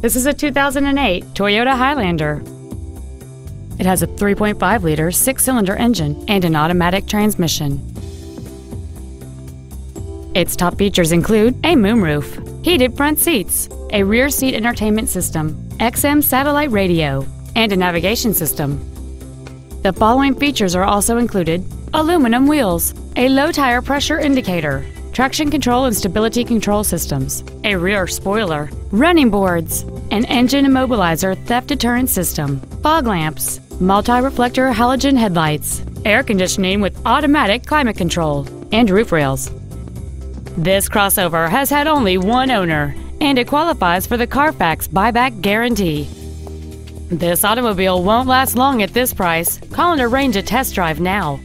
This is a 2008 Toyota Highlander. It has a 3.5 liter six cylinder engine and an automatic transmission. Its top features include a moonroof, heated front seats, a rear seat entertainment system, XM satellite radio, and a navigation system. The following features are also included aluminum wheels, a low tire pressure indicator, traction control and stability control systems, a rear spoiler, running boards, an engine immobilizer theft deterrent system, fog lamps, multi-reflector halogen headlights, air conditioning with automatic climate control, and roof rails. This crossover has had only one owner, and it qualifies for the Carfax buyback guarantee. This automobile won't last long at this price. Call and arrange a test drive now.